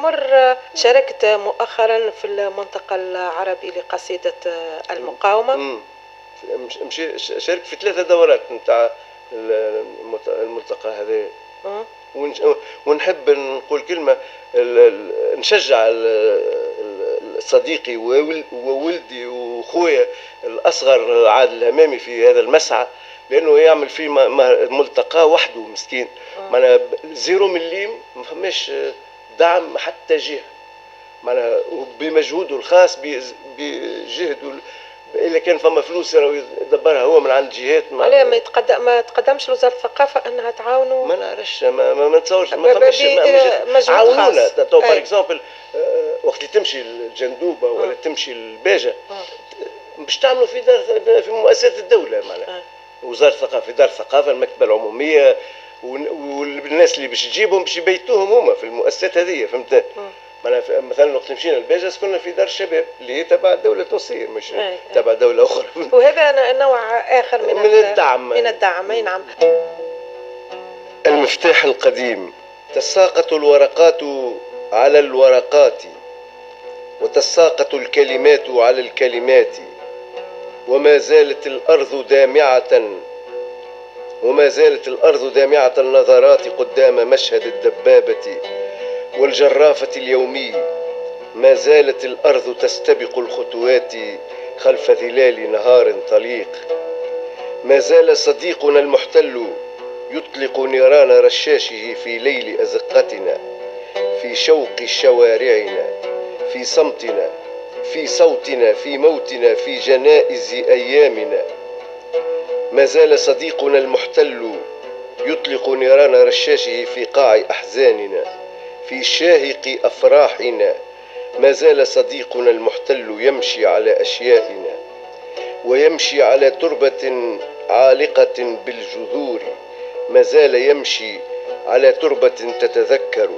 عمر شاركت مؤخرا في المنطقة العربي لقصيدة المقاومة. مشي شاركت في ثلاثة دورات نتاع الملتقى هذا ونحب نقول كلمة نشجع صديقي وولدي وخويا الأصغر عادل الهمامي في هذا المسعى لأنه يعمل فيه ملتقى وحده مسكين. معناها zéro مليم ما فماش دعم حتى جهة. معناها بمجهوده الخاص بجهده اذا كان فما فلوس يدبرها هو من عند جهات ما علاه ما يتقدم ما تقدمش لوزارة الثقافة أنها تعاونوا ما نعرفش ما, ما, ما نتصورش ما فماش عاونونا. تو par exemple وقت اللي تمشي الجندوبة ولا تمشي الباجة باش تعملوا في دار في مؤسسات الدولة معناها. وزارة الثقافة في دار الثقافة المكتبة العمومية والناس اللي باش تجيبهم باش يبيتوهم هما في المؤسسات هذه فهمت؟ مثلا وقت مشينا لباجة كنا في دار الشباب اللي هي تبع الدولة التونسية مش تبع دولة أخرى. وهذا نوع آخر من, من الدعم. من الدعم أي نعم. المفتاح القديم. تساقط الورقات على الورقات وتساقط الكلمات على الكلمات وما زالت الأرض دامعة وما زالت الأرض دامعة النظرات قدام مشهد الدبابة والجرافة اليومي. ما زالت الأرض تستبق الخطوات خلف ظلال نهار طليق. ما زال صديقنا المحتل يطلق نيران رشاشه في ليل أزقتنا في شوق شوارعنا في صمتنا في صوتنا في موتنا في جنائز أيامنا. ما زال صديقنا المحتل يطلق نيران رشاشه في قاع أحزاننا في شاهق أفراحنا. ما زال صديقنا المحتل يمشي على أشيائنا ويمشي على تربة عالقة بالجذور. ما زال يمشي على تربة تتذكر.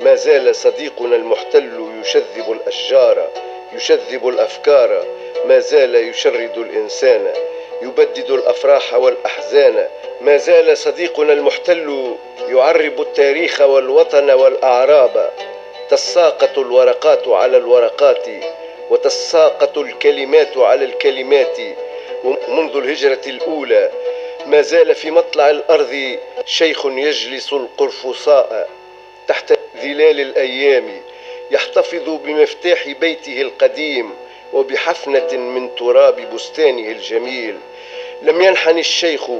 ما زال صديقنا المحتل يشذب الأشجار يشذب الأفكار. ما زال يشرد الإنسان. يبدد الأفراح والأحزان. ما زال صديقنا المحتل يعرب التاريخ والوطن والأعراب. تساقط الورقات على الورقات وتساقط الكلمات على الكلمات. ومنذ الهجرة الأولى ما زال في مطلع الأرض شيخ يجلس القرفصاء تحت ظلال الأيام يحتفظ بمفتاح بيته القديم. وبحفنة من تراب بستانه الجميل. لم ينحني الشيخ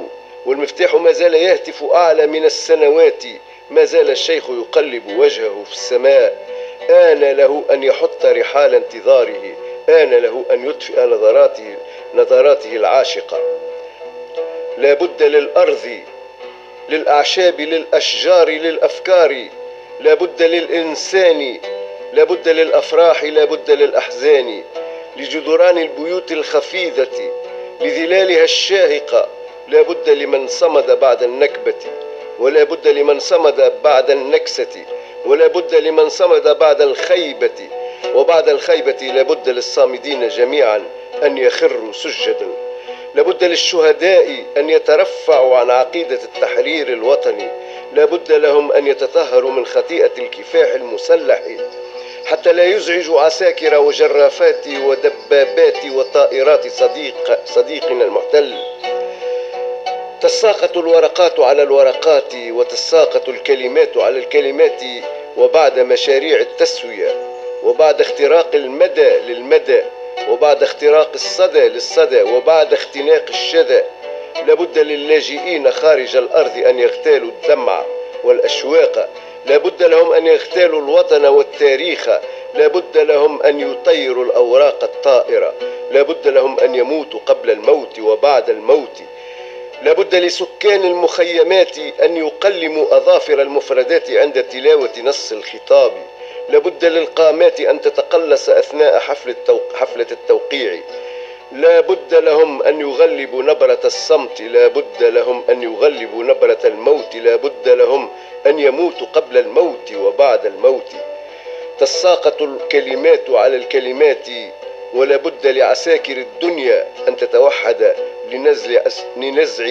والمفتاح ما زال يهتف أعلى من السنوات. ما زال الشيخ يقلب وجهه في السماء. آن له أن يحط رحال انتظاره. آن له أن يطفئ نظراته نظراته العاشقة. لا بد للأرض للأعشاب للأشجار للأفكار. لا بد للإنسان لا بد للأفراح لا بد للأحزان. لجدران البيوت الخفيذة لظلالها الشاهقة. لا بد لمن صمد بعد النكبة ولا بد لمن صمد بعد النكسة ولا بد لمن صمد بعد الخيبة. وبعد الخيبة لا بد للصامدين جميعا أن يخروا سجدا. لابد للشهداء أن يترفعوا عن عقيدة التحرير الوطني. لابد لهم أن يتطهروا من خطيئة الكفاح المسلح. حتى لا يزعجوا عساكر وجرافات ودبابات وطائرات صديق صديقنا المحتل. تساقط الورقات على الورقات وتساقط الكلمات على الكلمات وبعد مشاريع التسوية وبعد اختراق المدى للمدى وبعد اختراق الصدى للصدى وبعد اختناق الشذا لابد للاجئين خارج الأرض أن يغتالوا الدمع والأشواق لابد لهم أن يغتالوا الوطن والتاريخ. لابد لهم أن يطيروا الأوراق الطائرة. لابد لهم أن يموتوا قبل الموت وبعد الموت. لابد لسكان المخيمات أن يقلموا أظافر المفردات عند تلاوة نص الخطاب. لابد للقامات أن تتقلص أثناء حفل حفلة التوقيع. لا بد لهم أن يغلبوا نبرة الصمت. لا بد لهم أن يغلبوا نبرة الموت. لا بد لهم أن يموتوا قبل الموت وبعد الموت. تساقط الكلمات على الكلمات ولا بد لعساكر الدنيا أن تتوحد لنزع, لنزع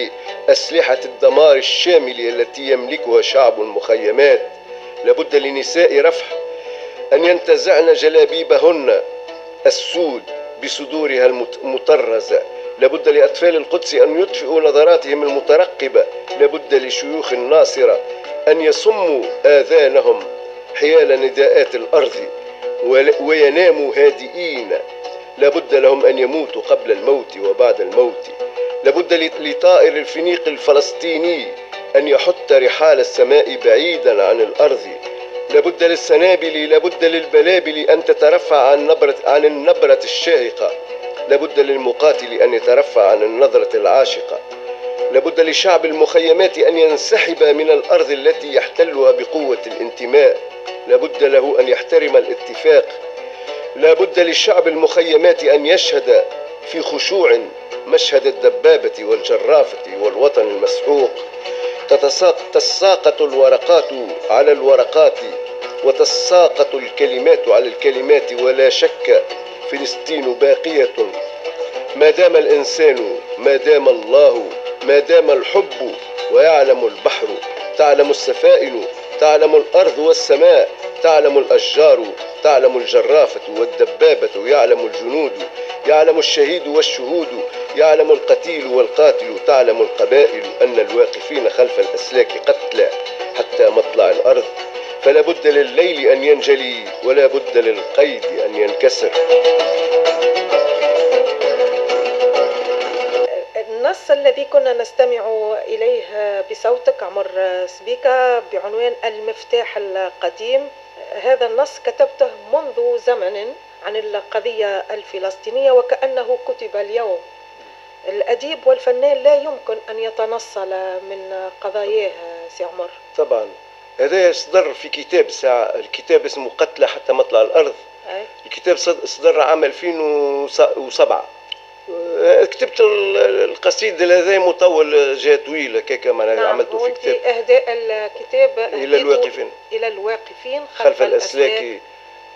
أسلحة الدمار الشامل التي يملكها شعب المخيمات لابد لنساء رفح أن ينتزعن جلابيبهن السود بصدورها المطرزة. لابد لأطفال القدس أن يطفئوا نظراتهم المترقبة. لابد لشيوخ الناصرة أن يصموا آذانهم حيال نداءات الأرض ويناموا هادئين. لابد لهم أن يموتوا قبل الموت وبعد الموت. لابد لطائر الفينيق الفلسطيني أن يحط رحال السماء بعيدا عن الأرض. لابد للسنابل لابد للبلابل أن تترفع عن, نبرة عن النبرة الشاهقة. لابد للمقاتل أن يترفع عن النظرة العاشقة. لابد لشعب المخيمات أن ينسحب من الأرض التي يحتلها بقوة الانتماء. لابد له أن يحترم الاتفاق. لابد للشعب المخيمات أن يشهد في خشوع مشهد الدبابة والجرافة والوطن المسحوق. تتساقط الورقات على الورقات وتساقط الكلمات على الكلمات ولا شك فلسطين باقية. ما دام الإنسان ما دام الله ما دام الحب ويعلم البحر تعلم السفائن تعلم الأرض والسماء تعلم الأشجار تعلم الجرافة والدبابة يعلم الجنود يعلم الشهيد والشهود يعلم القتيل والقاتل تعلم القبائل أن الواقفين خلف الأسلاك قتلى حتى مطلع الأرض. فلا بد لليل أن ينجلي ولا بد للقيد ينكسر النص الذي كنا نستمع إليه بصوتك عمر سبيكا بعنوان المفتاح القديم. هذا النص كتبته منذ زمن عن القضية الفلسطينية وكأنه كتب اليوم. الأديب والفنان لا يمكن أن يتنصل من قضاياه سي عمر. طبعا. هذا صدر في كتاب ساعة الكتاب اسمه قتلى حتى مطلع الأرض. الكتاب صدر عام 2007 كتبت القصيدة هذا مطول جهة طويلة كيكا معناها نعم عملته في كتاب. أهداء الكتاب إلى الواقفين. إلى الواقفين خلف, خلف الأسلاك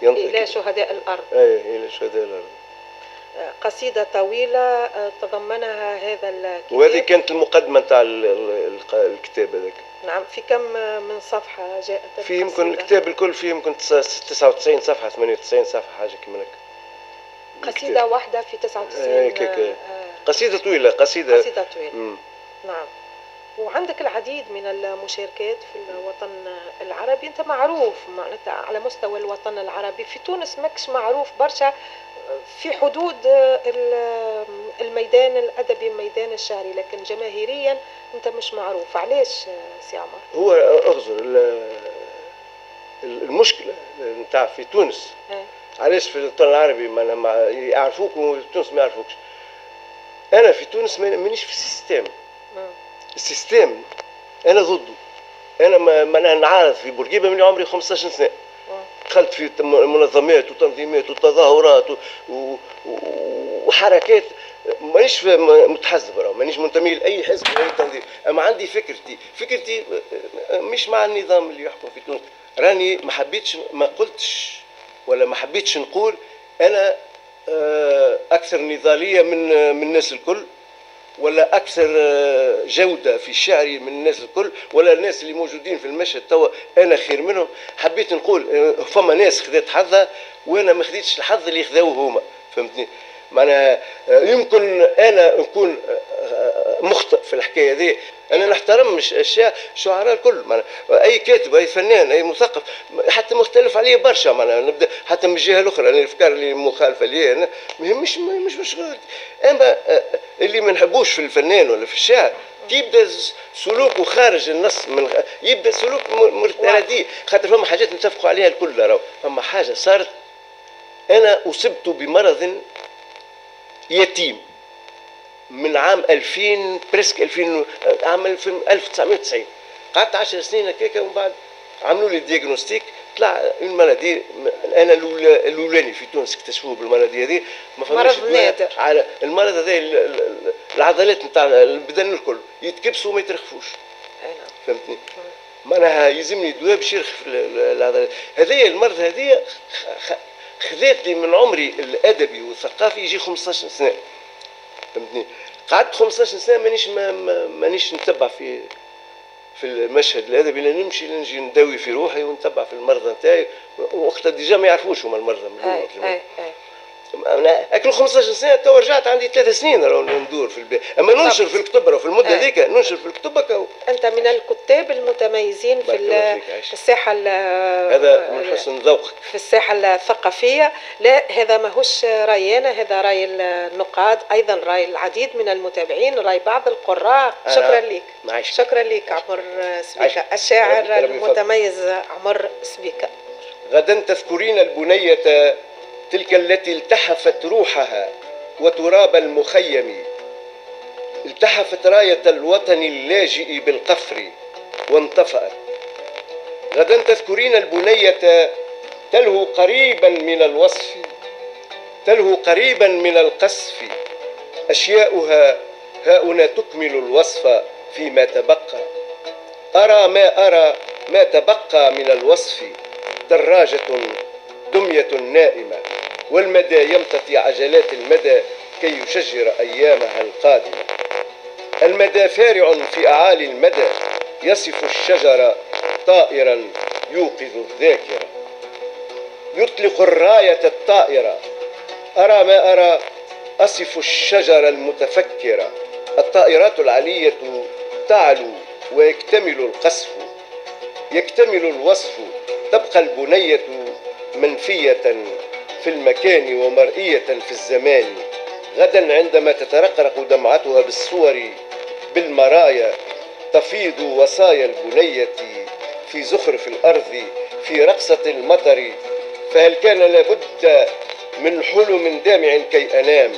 إلى شهداء الأرض. أي إلى شهداء الأرض. قصيدة طويلة تضمنها هذا الكتاب. وهذه كانت المقدمة نتاع الكتاب هذاك. نعم في كم من صفحة جاءت في يمكن الكتاب الكل فيه يمكن 99 صفحة 98 صفحة حاجة كيما هكا. قصيدة واحدة في 99 إيه كيك قصيدة طويلة قصيدة. قصيدة طويلة. مم. نعم. وعندك العديد من المشاركات في الوطن العربي. أنت معروف معناتها على مستوى الوطن العربي. في تونس ماكش معروف برشا في حدود الميدان الأدبي الميدان الشعري لكن جماهيريا أنت مش معروف. علاش سي عمر؟ هو اغزر المشكلة نتاع في تونس. آه. علاش في الوطن العربي؟ ما, ما يعرفوك وفي تونس ما يعرفوكش. أنا في تونس مانيش في ال système. ال système أنا ضده. أنا ما نعارض في بورقيبة من عمري 15 سنة. دخلت في منظمات وتنظيمات وتظاهرات وحركات مانيش متحزب راه مانيش منتمي لأي حزب ولا أي تنظيم. أما عندي فكرتي فكرتي مش مع النظام اللي يحكم في تونس. راني ما حبيتش ما قلتش ولا ما حبيتش نقول أنا أكثر نضالية من من الناس الكل. ولا أكثر جودة في شعري من الناس الكل ولا الناس اللي موجودين في المشهد توا أنا خير منهم. حبيت نقول فما ناس خذت حظها وأنا ما خذيتش الحظ اللي خذوه هما فهمتني؟ معناها يمكن أنا نكون مخطئ في الحكاية هذه. أنا نحترم الشعراء الكل أي كاتب أي فنان أي مثقف حتى مختلف عليه برشا معناها نبدأ حتى من الجهة الأخرى أنا الأفكار اللي مخالفة لي أنا مش مش مشغول أما اللي ما نحبوش في الفنان ولا في الشاعر يبدأ سلوكه خارج النص من يبدأ سلوك رديء خاطر فما حاجات نتفقوا عليها الكل راهو. فما حاجة صارت أنا أصبت بمرض يتيم. من عام 2000 presque 2000 عام 1990 قعدت 10 سنين هكاك ومن بعد عملوا لي diagnostic طلع المرض أنا الأولاني في تونس اكتشفوه بالمرض هذه. ما فماش نادر. على المرض هذا العضلات نتاع البدن الكل يتكبسوا وما يترخفوش. فهمتني؟ معناها يلزمني دواء باش يرخف العضلات. هذايا المرض هذه خذات لي من عمري الأدبي والثقافي يجي 15 سنة. فهمتني؟ قعدت 15 سنة مانيش ما مانيش نتبع في في المشهد الادبي لا نمشي نجي نداوي في روحي ونتبع في المرضى نتاعي وقتها déjà ما يعرفوش هما المرضى من أي. أنا أكل 15 سنه تو رجعت عندي ثلاث سنين راهو ندور في البيت أما ننشر في الكتب في المدة آه. هذيك ننشر في الكتب هكا أنت من الكتاب المتميزين في الساحة ال- هذا من حسن ذوقك. في الساحة الثقافية. لا هذا ماهوش رأينا هذا رأي النقاد أيضا رأي العديد من المتابعين رأي بعض القراء. أنا شكرا لك معيش شكرا لك عمر عايشة. الشاعر. المتميز عمر سبيكة. غدا تذكرين البنية تلك التي التحفت روحها وتراب المخيم. التحفت راية الوطن اللاجئ بالقفر وانطفأت. غدا تذكرين البنية تلهو قريبا من الوصف تلهو قريبا من القصف. أشياؤها هاؤنا تكمل الوصف فيما تبقى. أرى ما أرى ما تبقى من الوصف دراجة دمية نائمة. والمدى يمتطي عجلات المدى كي يشجر أيامها القادمة. المدى فارع في أعالي المدى يصف الشجر طائرا يوقظ الذاكرة. يطلق الراية الطائرة أرى ما أرى أصف الشجر المتفكرة الطائرات العلية تعلو ويكتمل القصف. يكتمل الوصف تبقى البنية منفية في المكان ومرئية في الزمان غدا عندما تترقرق دمعتها بالصور بالمرايا تفيض وصايا البنية في زخرف الأرض في رقصة المطر فهل كان لابد من حلم دامع كي أنام؟